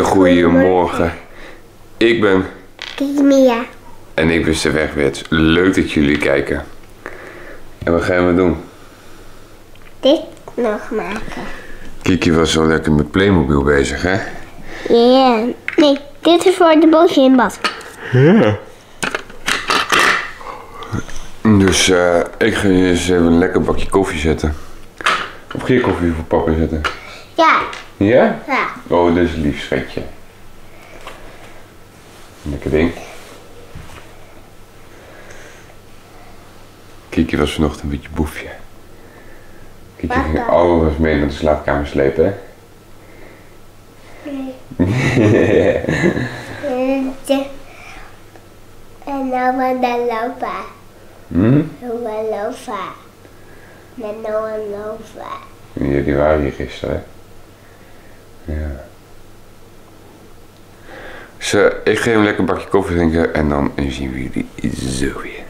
hele goede morgen. Ik ben Mia. en ik ben Stef Wegwits. Leuk dat jullie kijken. En wat gaan we doen? Dit nog maken. Kiki was zo lekker met Playmobil bezig, hè? Ja. Nee, dit is voor de bootje in bad. Dus eh, ik ga je eens even een lekker bakje koffie zetten. Of je koffie voor papa zetten? Ja. Ja? Ja. Oh, dit is een lief schatje. Lekker ding. Kiki was vanochtend een beetje boefje. Kiki ging alles mee naar de slaapkamer slepen, hè? En de- En nou van de lopa. Hm? Noah lopa. Met Noah lopa. Ja, die waren hier gisteren, hè? Dus eh, ik ga hem lekker een bakje koffie drinken en dan zien we jullie zo weer.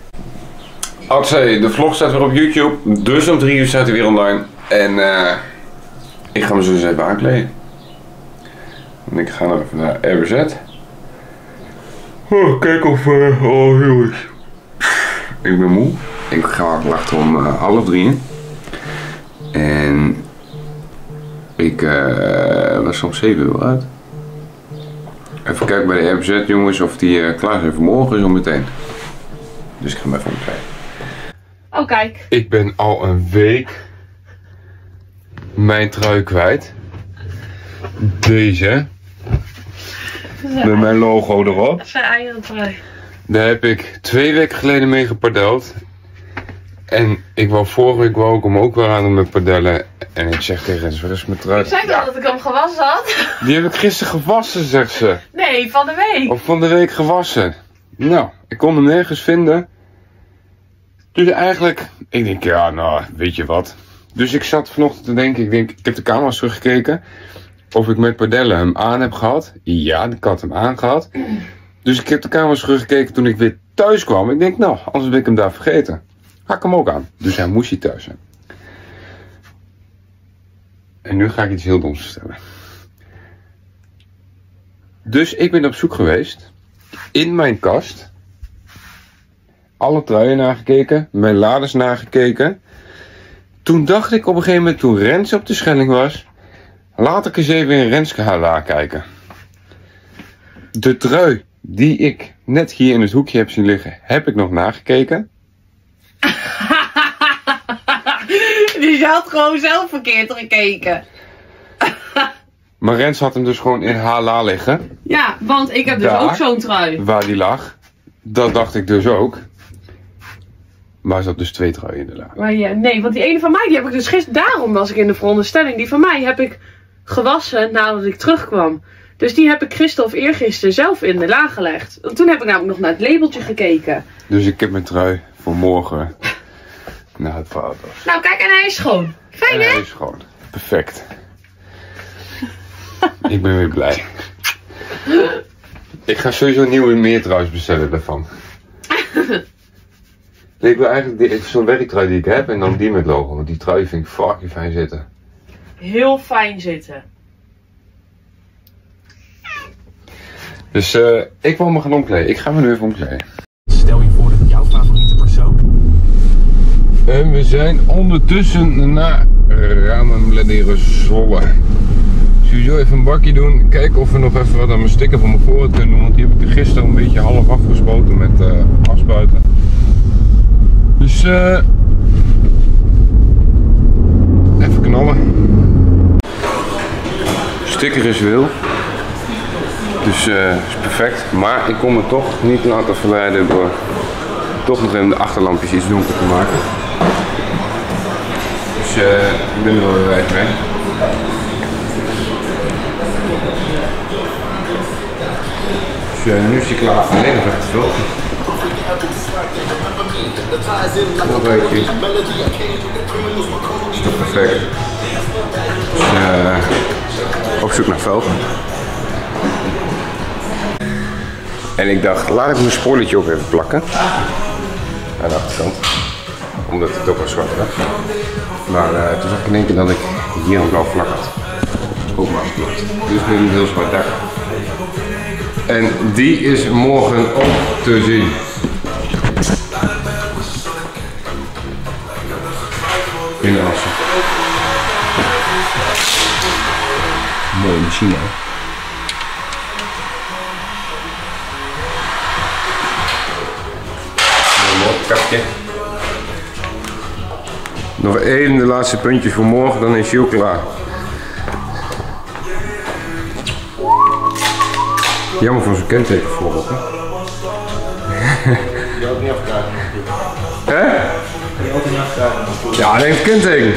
Oké, de vlog staat weer op YouTube, dus om drie uur staat hij weer online. En eh, ik ga me zo eens even aankleden. En ik ga nog even naar RBZ. Oh, kijk of... eh, oh, jongens. Ik ben moe. Ik ga wachten om half drieën. En ik was om 7 uur uit. Even kijken bij de RBZ jongens of die eh, klaar zijn voor morgen zo meteen. Dus ik ga hem even omkleden. Oh, kijk. Ik ben al een week mijn trui kwijt. Deze. Met mijn logo erop. Dat zijn eigen trui. Daar heb ik twee weken geleden mee gepadeld. En ik wou vorige week wou ik hem ook weer aan doen met padellen. En ik zeg tegen ze, waar is mijn trui? Ik zei al dat ik hem gewassen had. Die heb ik gisteren gewassen, zegt ze. Nee, van de week. Of van de week gewassen. Nou, ik kon hem nergens vinden. Dus eigenlijk, ik denk, ja, nou, weet je wat. Dus ik zat vanochtend te denken, ik denk, ik heb de camera's teruggekeken. Of ik met padellen hem aan heb gehad. Ja, ik had hem aangehad. Dus ik heb de camera's teruggekeken toen ik weer thuis kwam. Ik denk, nou, anders heb ik hem daar vergeten. Had ik hem ook aan. Dus hij moest hier thuis zijn. En nu ga ik iets heel doms vertellen. Dus ik ben op zoek geweest in mijn kast. Alle truien nagekeken, mijn laders nagekeken. Toen dacht ik op een gegeven moment, toen Rens op de Schelling was, laat ik eens even in Renske haar kijken. De trui die ik net hier in het hoekje heb zien liggen, heb ik nog nagekeken. Dus je had gewoon zelf verkeerd gekeken. Maar Rens had hem dus gewoon in haar la liggen, Ja, want ik heb dus Daar. ook zo'n trui. waar die lag. Dat dacht ik dus ook. Maar er zat dus twee truien in de la. Maar ja, nee, want die ene van mij, die heb ik dus gisteren... Daarom was ik in de veronderstelling. Die van mij heb ik gewassen nadat ik terugkwam. Dus die heb ik gisteren of eergisteren zelf in de la gelegd. Want toen heb ik namelijk nog naar het labeltje gekeken. Dus ik heb mijn trui voor morgen naar het. Nou, kijk, en hij is schoon. Fijn, En hè? hij is gewoon perfect. ik ben weer blij. Ik ga sowieso nieuwe meer trouwens bestellen daarvan. Nee, ik wil eigenlijk zo'n werktrui die ik heb en dan die met logo. Want die trui vind ik fucking fijn zitten. Heel fijn zitten. Dus eh, ik wil me gaan omkleden. Ik ga me nu even omkleden. Stel je voor dat jouw favoriete persoon En we zijn ondertussen naar Ramenbladeren Zwolle. Sowieso even een bakje doen. Kijken of we nog even wat aan mijn sticker van mijn voorraad kunnen doen. Want die heb ik er gisteren een beetje half afgespoten met eh afspuiten. Dus eh even knallen. Sticker is wil. Dus eh is perfect. Maar ik kon me toch niet laten verleiden door toch nog even de achterlampjes iets donker te maken. Dus eh, ik ben er wel wijd mee. Dus eh, nu is hij klaar. Alleen nog even te filmen. Nog een beetje. Is toch perfect. Dus eh, op zoek naar velgen. En ik dacht, laat ik mijn spoorletje ook even plakken. Aan de achterkant. Omdat het ook wel zwart was. Maar eh, toen zag ik in één keer dat ik hier een blauw vlak had. Ook maar. Dus nu een heel zwart dak. En die is morgen ook te zien. In Assen. Mooie machine. hè? Mooi kapje. Nog één de laatste puntjes voor morgen, dan is hij ook klaar. Jammer voor zijn kenteken voorop. Hè? Hè? Ja, alleen het kenteken.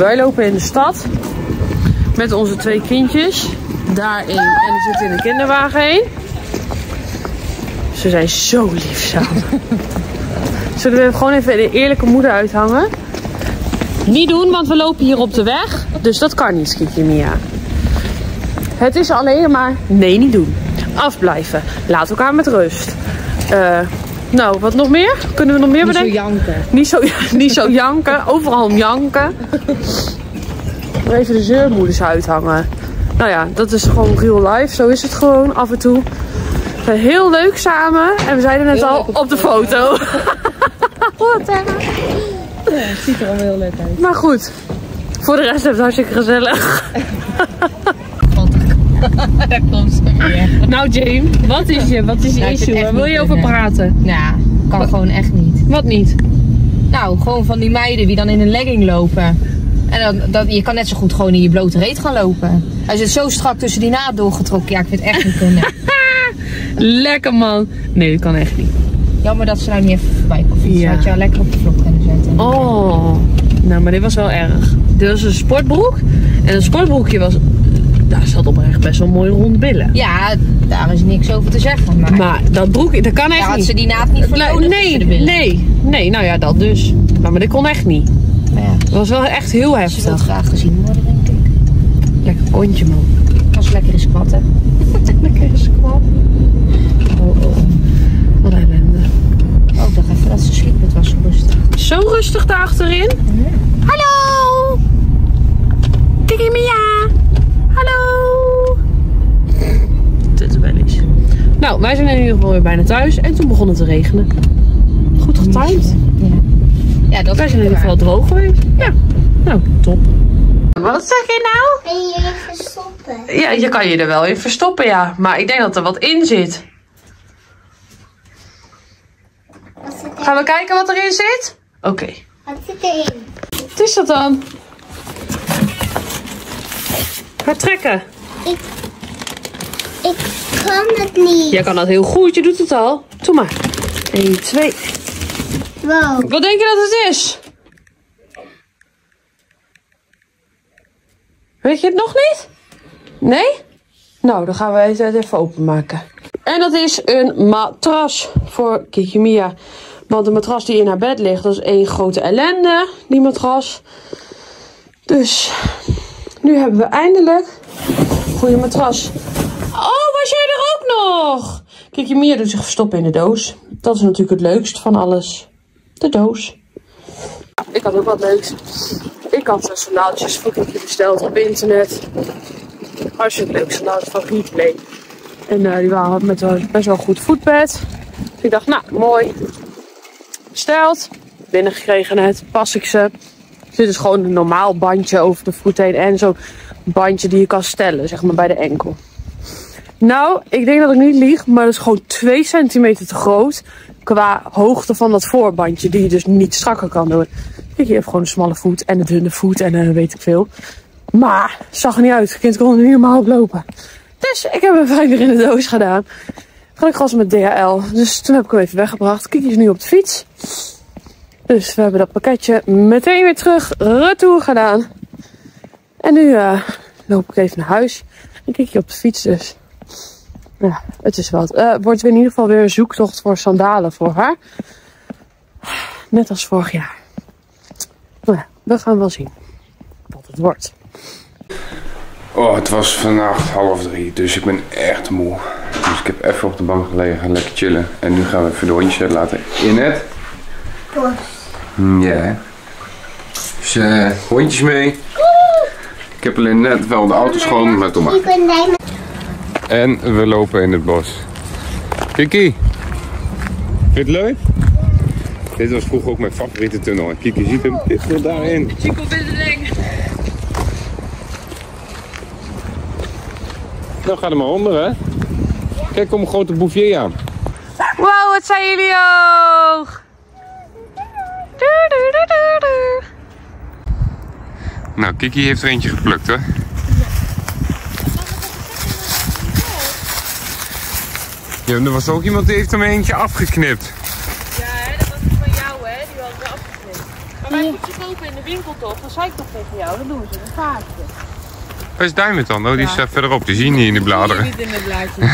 Wij lopen in de stad met onze twee kindjes daarin en die zitten in de kinderwagen heen. Ze zijn zo lief samen. Zullen we gewoon even de eerlijke moeder uithangen? Niet doen, want we lopen hier op de weg. Dus dat kan niet, Kietje Mia. Het is alleen maar nee, niet doen. Afblijven. Laat elkaar met rust. Eh, nou, wat nog meer? Kunnen we nog meer bedenken? janken. Niet zo, niet zo janken, overal om janken. Maar even de zeurmoeders uithangen. Nou ja, dat is gewoon real life. Zo is het gewoon af en toe. We zijn heel leuk samen. En we zeiden net Heel al op de foto. Wat erg. Het ziet er allemaal heel leuk uit. Maar goed. Voor de rest is het hartstikke gezellig. Daar komt ze weer. Nou James, wat is je, wat is je Nou, issue? Waar wil je over kunnen. praten? Nou, kan gewoon echt niet. Wat niet? Nou, gewoon van die meiden die dan in een legging lopen. En dan, dat, je kan net zo goed gewoon in je blote reet gaan lopen. Hij zit zo strak tussen die naad doorgetrokken. Ja, ik vind het echt niet kunnen. Lekker man. Nee, dat kan echt niet. Jammer dat ze nou niet even voorbij kon fietsen. Ja. Had je al lekker op de vlog kunnen zetten. Oh, nou, maar dit was wel erg. Dit was een sportbroek. En een sportbroekje was. Daar zat oprecht best wel mooi rond billen. Ja, daar is niks over te zeggen. Maar, Maar dat broekje, dat kan daar echt had niet. ze die naad niet voor Nee, nodig nee, tussen de billen. nee, nee, nou ja, dat dus. Maar, maar dit kon echt niet. Maar ja, Dat was wel echt heel ze wil heftig. graag gezien worden, denk ik. Lekker kontje, man. Als lekker is squatten. Lekker squat. Oh, oh. Wat ellende. Oh, ik dacht even dat ze sliep. Het was zo rustig. Zo rustig daar achterin. Hallo! Kiki Mia! Hallo! Dit is wel eens. Nou, wij zijn in ieder geval weer bijna thuis. En toen begon het te regenen. Goed getimed. Ja, ja dat Wij is zijn in ieder geval droog geweest. Ja. Nou, top. Wat zeg je nou? En je verstoppen. Ja, je kan je er wel in verstoppen, ja. Maar ik denk dat er wat in zit. Wat zit, er, Gaan we kijken wat erin zit? Oké. wat zit erin? Wat is dat dan? Ga trekken. Ik, ik kan het niet. Jij kan dat heel goed, je doet het al. Doe maar. 1, 2. Wow. Wat denk je dat het is? Weet je het nog niet? Nee? Nou, dan gaan wij het even openmaken. En dat is een matras voor Kiki Mia. Want de matras die in haar bed ligt, dat is één grote ellende, die matras. Dus, nu hebben we eindelijk een goede matras. Nog? Kiki Mia doet zich verstoppen in de doos. Dat is natuurlijk het leukst van alles. De doos. Ik had ook wat leuks. Ik had uh, sandaaltjes voor Kiki besteld op internet. Hartstikke leuk sandaaltjes van Replay. En eh, die waren met een best wel goed voetbed. Dus ik dacht, nou, mooi. Besteld. Binnengekregen net. Pas ik ze. Zit dus gewoon een normaal bandje over de voet heen. En zo'n bandje die je kan stellen, zeg maar bij de enkel. Nou, ik denk dat ik niet lieg, maar dat is gewoon 2 centimeter te groot. Qua hoogte van dat voorbandje, die je dus niet strakker kan doen. Kijk, je hebt gewoon een smalle voet en een dunne voet en uh, weet ik veel. Maar, zag er niet uit. Kind kon er niet normaal op lopen. Dus ik heb hem weer in de doos gedaan. Gelukkig was het met DHL. Dus toen heb ik hem even weggebracht. Kiki is nu op de fiets. Dus we hebben dat pakketje meteen weer terug retour gedaan. En nu uh, loop ik even naar huis. En Kiki op de fiets dus. Ja, het is wat. Uh, wordt weer in ieder geval weer een zoektocht voor sandalen voor haar. Net als vorig jaar. Nou ja, we gaan wel zien wat het wordt. Oh, het was vannacht half drie, dus ik ben echt moe. Dus ik heb even op de bank gelegen, lekker chillen. En nu gaan we even de hondjes laten in het. Bos. Ja. hè. Dus eh, hondjes mee. Ik heb alleen net wel de auto schoon, maar toch maar. Ik ben blij met En we lopen in het bos. Kiki, vind je het leuk? Dit was vroeger ook mijn favoriete tunnel. En Kiki ziet hem, dit wil daarin. Chico eng. Nou, ga er maar onder, hè. Kijk, kom een grote bouvier aan. Wow, wat zijn jullie hoog! Nou, Kiki heeft er eentje geplukt, hoor. Ja, er was ook iemand die heeft hem eentje afgeknipt. Ja, hè, dat was die van jou, hè? Die hadden we afgeknipt. Maar wij moeten ze kopen in de winkel toch? Dan zei ik toch tegen jou, dan doen ze een vaartje. Waar is Diamond dan? Oh, die staat verderop. Die zie je niet in de bladeren. Niet in de blaadjes.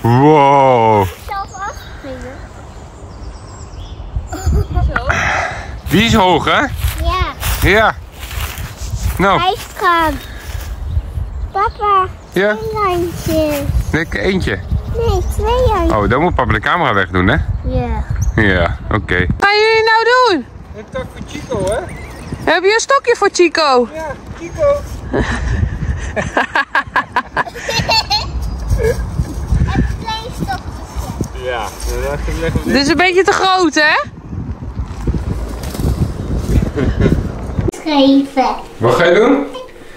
Wow. Die is hoog, hè? Ja, Ja. Nou, ijskraan. Papa, ja. twee handjes. Ik eentje. Nee, twee handjes. Oh, dan moet papa de camera wegdoen, hè? Ja. Ja, oké. Wat gaan jullie nou doen? Een tak voor Chico, hè? Heb je een stokje voor Chico? Ja, Chico. Twee stokjes Ja, Dit is een beetje te groot, hè? geven. Wat ga je doen?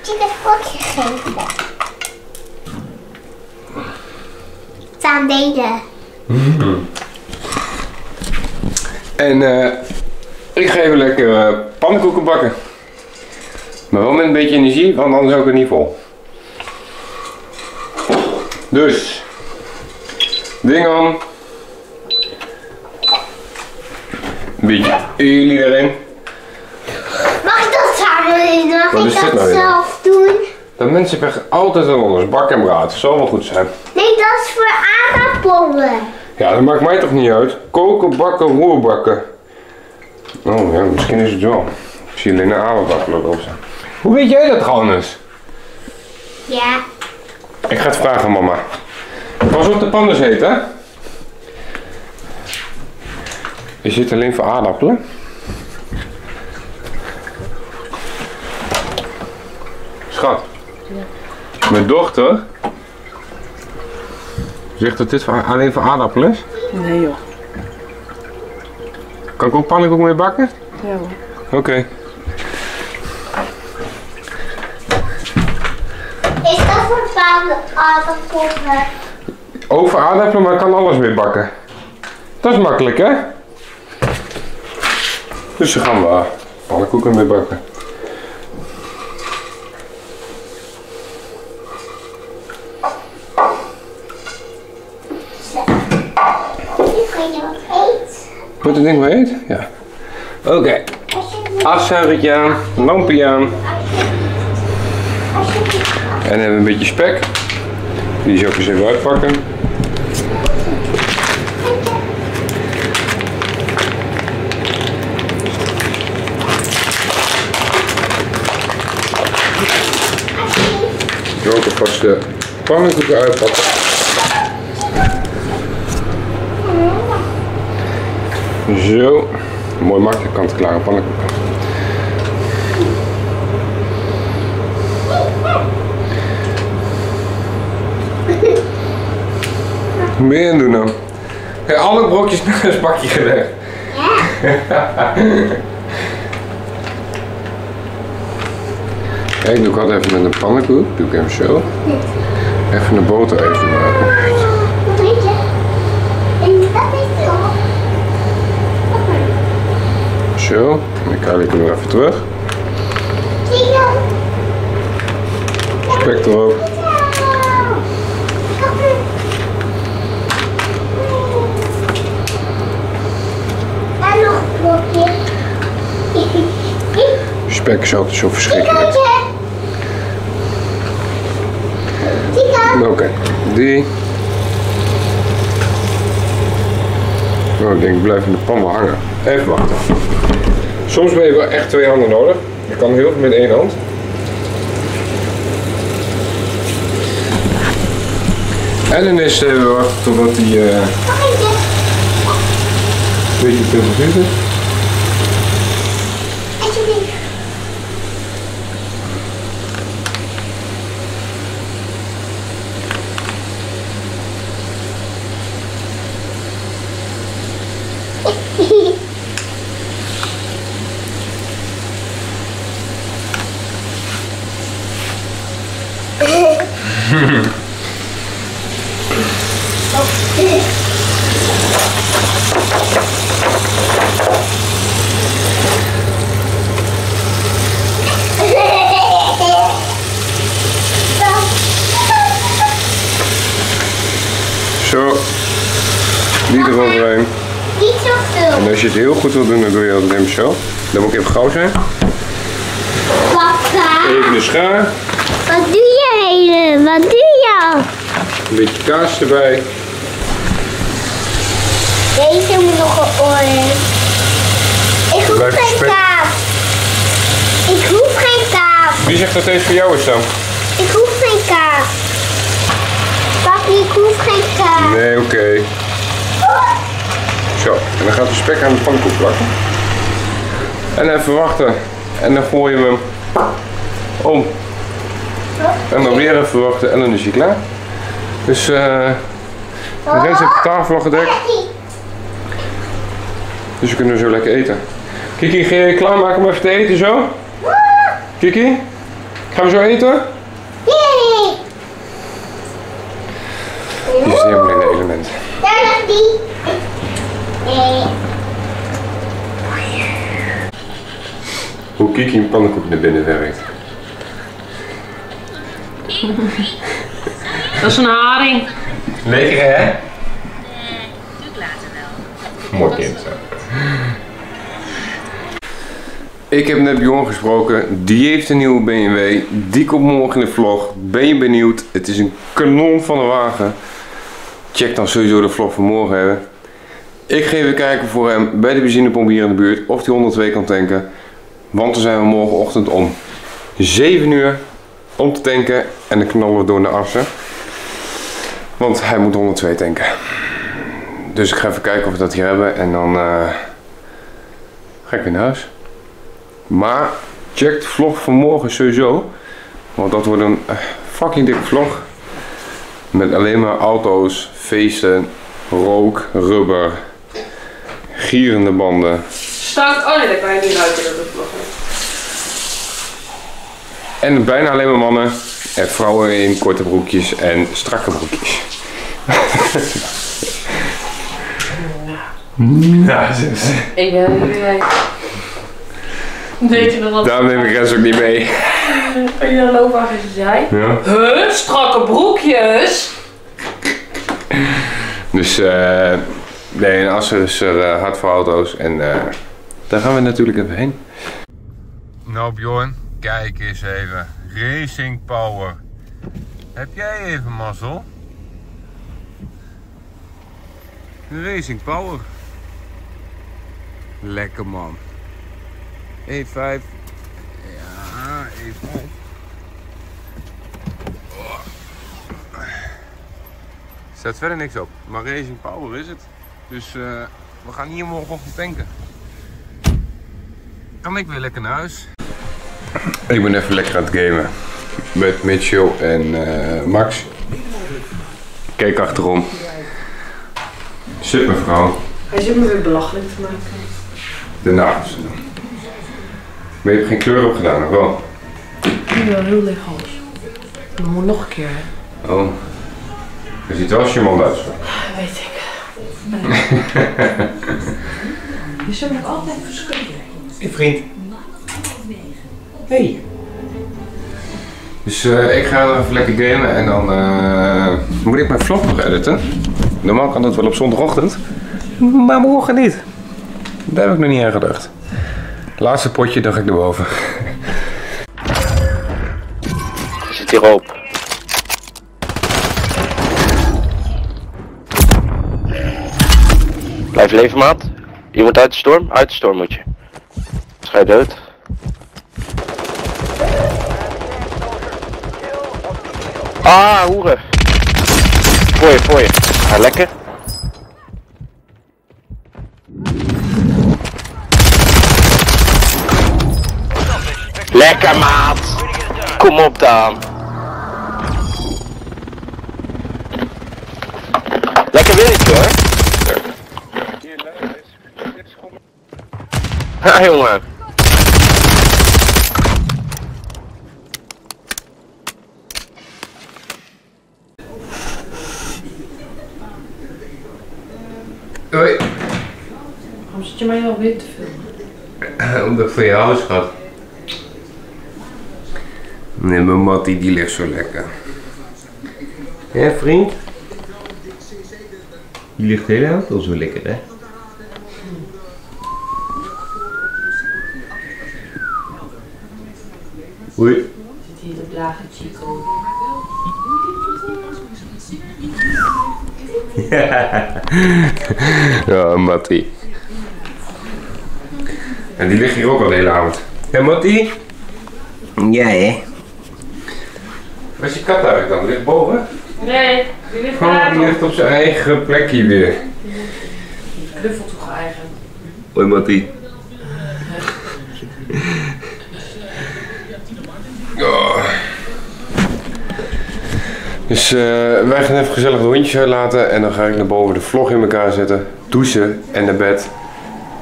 Chicken stokje geven. Staan delen. En eh, ik ga even lekker eh, pannenkoeken bakken. Maar wel met een beetje energie, want anders ook het niet vol. Dus, ding aan. Een beetje olie erin. Mag ik dat samen doen? Mag Wat is ik dit dat nou weer? zelf doen? Dat mensen zeggen altijd wel anders, bak en braad. Zal wel goed zijn. Nee, dat is voor aardappelen. Ja, dat maakt mij toch niet uit. Koken, bakken, roerbakken. Oh ja, misschien is het wel. Ik zie alleen een aardappelen erop staan. Hoe weet jij dat trouwens? Ja. Ik ga het vragen mama. Pas op de pan is heet, hè? Is dit alleen voor aardappelen? Schat. Mijn dochter zegt dat dit alleen voor aardappelen is. Nee joh. Kan ik ook pannenkoek mee bakken? Ja hoor. Oké. Is dat voor aardappelen? Over aardappelen, maar ik kan alles mee bakken. Dat is makkelijk, hè? Dus daar gaan we pannenkoeken mee bakken. Ik weet je wat eet. Wordt het ding heet? Ja. Oké. Afzuigertje aan, lampje aan. En dan hebben we een beetje spek. Die zal ik eens even uitpakken. Ik wil ook alvast de pannenkoeken uitpakken. Zo. Mooi makkelijk kant-klare pannenkoeken. Meer doen dan. Ja, alle brokjes naar een bakje gelegd. Kijk, doe ik altijd even met een pannenkoek. Doe ik even zo. Even de boter even maken. Wat weet je? En dat is zo. Dan kruid ik weer even terug. Spek erop. Nog. Spek is altijd zo verschrikkelijk. Oké, die. Oh, ik denk ik blijf in de pan hangen. Even wachten. Soms ben je wel echt twee handen nodig. Je kan heel veel met één hand. Ellen is even wachten totdat hij eh, een beetje temperatuur zit. Alsjeblieft. Zo. Niet zoveel. En als je het heel goed wil doen, dan doe je dat even zo. Dan moet ik even gauw zijn. Papa, Even de schaar. wat doe je hele? Wat doe je? Een beetje kaas erbij. Deze moet nog een. Ik hoef Blijf geen kaas. Ik hoef geen kaas. Wie zegt dat deze voor jou is dan? Ik hoef geen kaas. Papi, ik hoef geen kaas. Nee, oké. Zo, en dan gaat de spek aan de pannenkoek plakken. En even wachten. En dan gooi je hem om. En dan weer even wachten en dan is hij klaar. Dus eh de rest heeft de tafel al gedekt. Dus we kunnen zo lekker eten. Kiki, ga je klaarmaken om even te eten zo? Kiki? Gaan we zo eten? Die is helemaal in de element. Daar ligt die. Nee. Hoe Kiki een pannenkoek naar binnen werkt. Dat is een haring. Lekker hè? Mooi kind. zo. Ik heb net Bjorn gesproken. Die heeft een nieuwe BMW. Die komt morgen in de vlog. Ben je benieuwd? Het is een kanon van een wagen. Check dan sowieso de vlog van morgen hebben. Ik ga even kijken voor hem bij de benzinepomp hier in de buurt of hij 102 kan tanken. Want dan zijn we morgenochtend om 7 uur om te tanken en dan knallen we door naar Assen. Want hij moet 102 tanken. Dus ik ga even kijken of we dat hier hebben en dan eh, ga ik weer naar huis. Maar check de vlog van morgen sowieso. Want dat wordt een eh, fucking dikke vlog. Met alleen maar auto's, feesten, rook, rubber, gierende banden. Stank. Oh nee, dat kan je niet ruiken dat het is. En bijna alleen maar mannen en vrouwen in korte broekjes en strakke broekjes. Ja, Ik ben er Weet je nog wat? daarom neem ik rest ook niet mee. Weet je nog loopwagen zei? Ja. Huh? Strakke broekjes? Dus eh, nee, in Assen is er eh, hard voor auto's en eh, daar gaan we natuurlijk even heen. Nou Bjorn, kijk eens even. Racing Power. Heb jij even mazzel? Racing Power. Lekker man. E5. Ja, E5. Er staat verder niks op, maar Racing Power is het. Dus eh, we gaan hier morgenochtend tanken. Kan ik weer lekker naar huis? Ik ben even lekker aan het gamen. Met Mitchell en eh, Max. Kijk achterom. Super vrouw. Hij zit me weer belachelijk te maken. De naast. Maar je hebt geen kleur op gedaan, of wel? Ik ben wel heel licht hals. Dan moet nog een keer. hè. Oh. Je ziet wel als je man uit. Weet ik. Je zou nog altijd verschillen. Hey vriend. Hey. Dus eh, ik ga nog even lekker gamen en dan eh, moet ik mijn vlog nog editen. Normaal kan dat wel op zondagochtend, maar morgen niet. Daar heb ik nog niet aan gedacht. Laatste potje, ga ik naar boven. Zit hierop. Blijf leven, maat. Je moet uit de storm. Uit de storm moet je. Schij dood. Ah, hoeren. Voor je, voor je. Ga ah, lekker. Lekker maat! Kom op dan! Ha jongen. Hoi. Waarom zit je mij alweer te filmen? Omdat ik van je huis gaat. Nee, mijn mattie die ligt zo lekker. Ja, vriend? Die ligt de hele avond al zo lekker, hè? Hoi. Zit hier de blage Chico. Ja, Mattie. En die ligt hier ook al de hele avond. Hé, Mattie? Ja, hè? Waar is je kat eigenlijk dan? Ligt boven? Nee, die ligt Gewoon, daar die ligt op zijn eigen plekje weer. Knuffel toegeëigend. Hoi, Mattie. Dus eh, wij gaan even gezellig de hondjes uitlaten en dan ga ik naar boven de vlog in elkaar zetten, douchen en naar bed.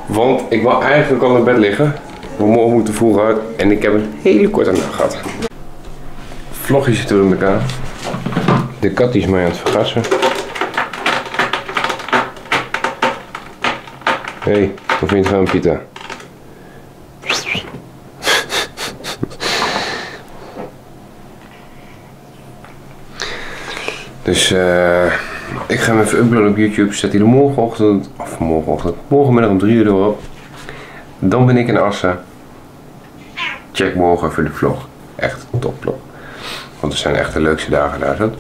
Want ik wil eigenlijk al naar bed liggen. We morgen moeten vroeg uit en ik heb een hele korte nacht gehad. Vlogje zit er in elkaar. De kat is mij aan het vergassen. Hé, hey, hoe vind je het gaan, Pieter? Dus eh, ik ga hem even uploaden op YouTube. Zet hij er morgenochtend, of morgenochtend, morgenmiddag om 3 uur erop. Dan ben ik in Assen. Check morgen even de vlog. Echt een topvlog. Want het zijn echt de leukste dagen daar. Zo.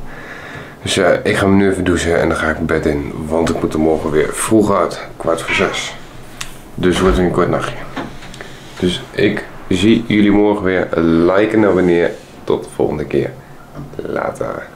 Dus eh, ik ga me nu even douchen en dan ga ik bed in. Want ik moet er morgen weer vroeg uit. Kwart voor zes. Dus wordt een kort nachtje. Dus ik zie jullie morgen weer. Like en abonneer. Tot de volgende keer. Later.